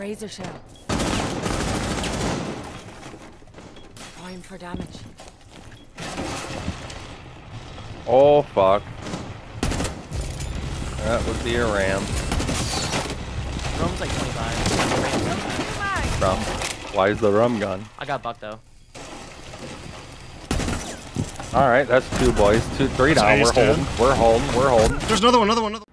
razor shell. Prime for damage. Oh fuck. That would be a ram. Rome's like 25. Rum. Why is the rum gun? I got buck though. Alright, that's two boys. Two three That's down. We're holding. We're holding. We're holding. There's another one, another one, another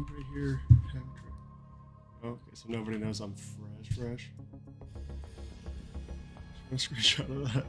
Anybody here Okay, so nobody knows I'm fresh, fresh. A screenshot of that.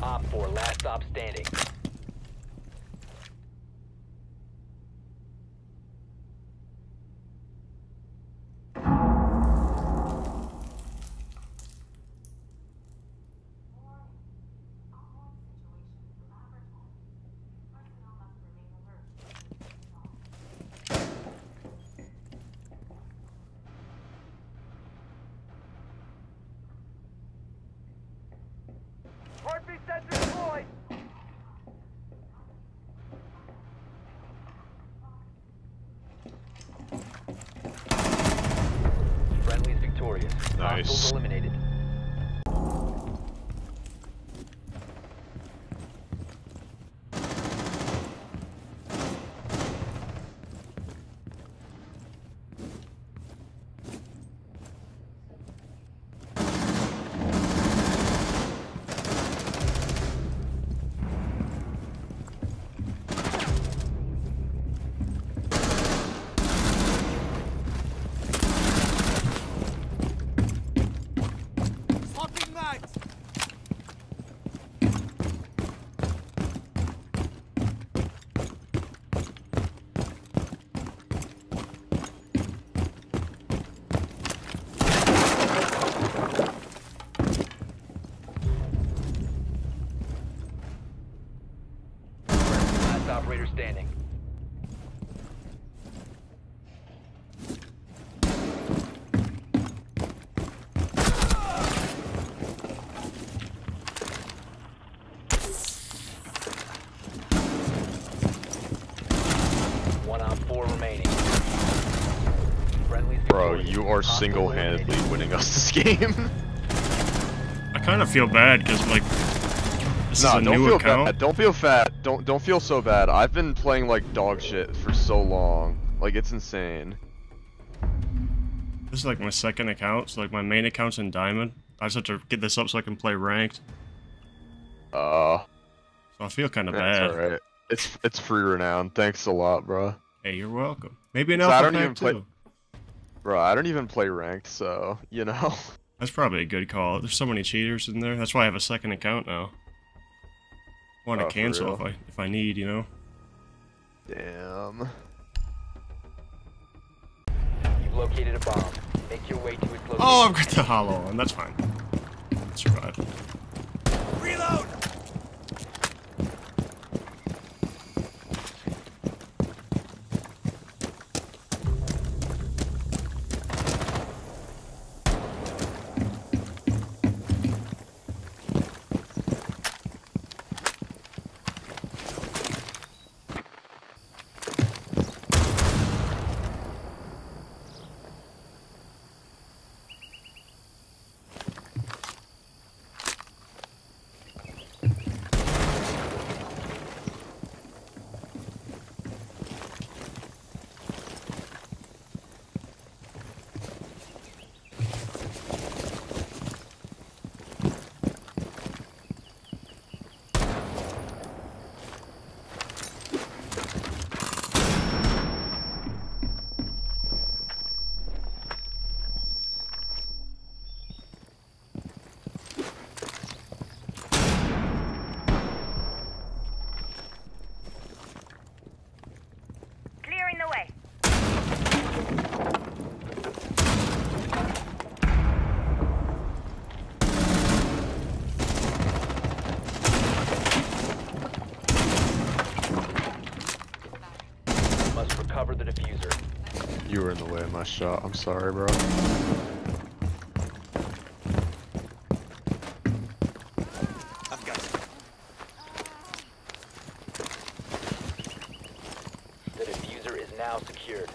Op 4, last stop standing. Are single-handedly winning us this game. I kind of feel bad because like this nah, is a don't new feel account. bad. Don't feel fat. Don't don't feel so bad. I've been playing like dog shit for so long. Like it's insane. This is like my second account, so like my main account's in Diamond. I just have to get this up so I can play ranked. Uh, So I feel kind of bad. alright. It's it's free renown. Thanks a lot, bro. Hey, you're welcome. Maybe an So I don't even play- too. Bro, I don't even play ranked, so you know. That's probably a good call. There's so many cheaters in there. That's why I have a second account now. Want to Oh, for cancel if I if I need, you know. Damn. You've located a bomb. Make your way to its location. Oh, I've got the hollow on. That's fine. Survive. Clearing the way. Must recover the defuser. You were in the way of my shot. I'm sorry, bro. The defuser is now secured.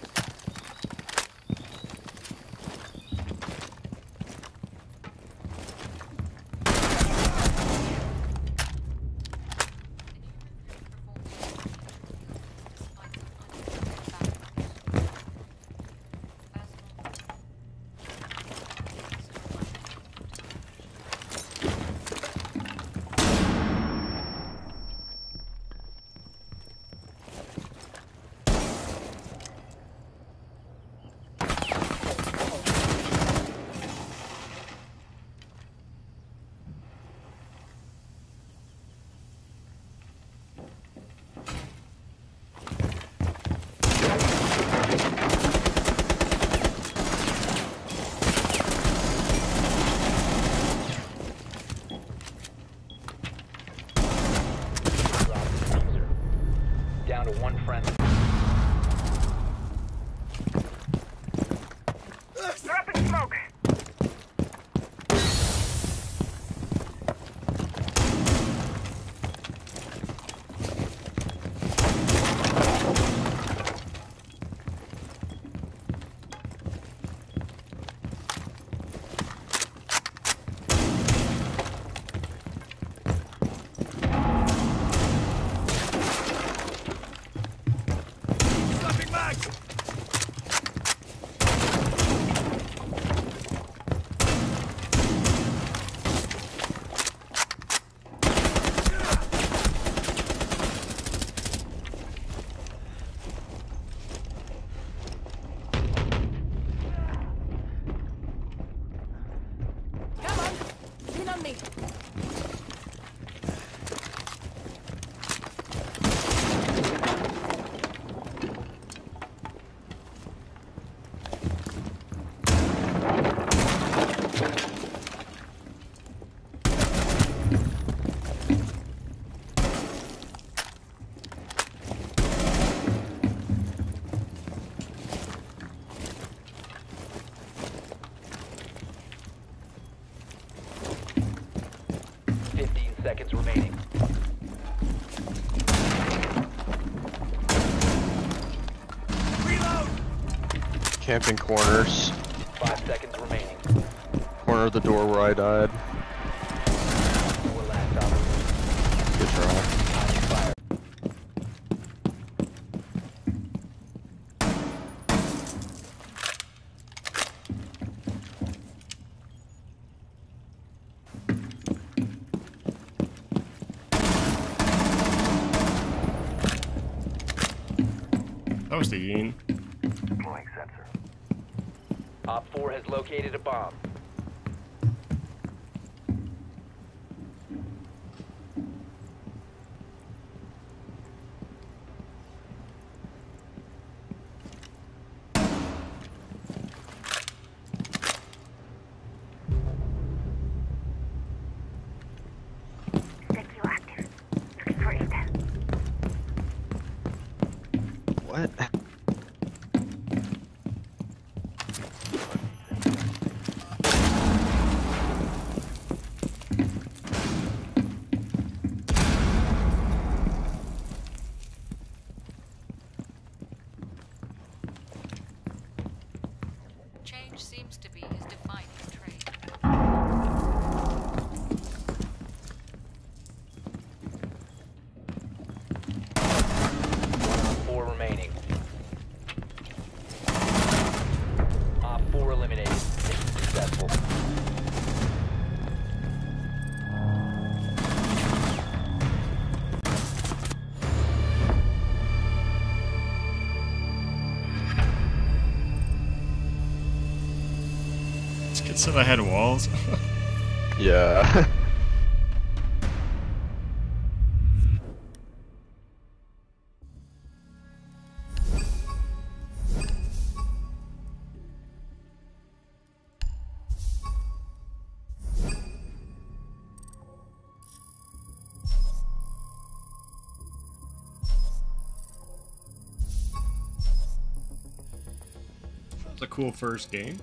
seconds remaining. Reload! Camping corners. Five seconds remaining. Corner of the door where I died. The Yin. Op 4 has located a bomb. What? This kid said I had walls. yeah. cool first game.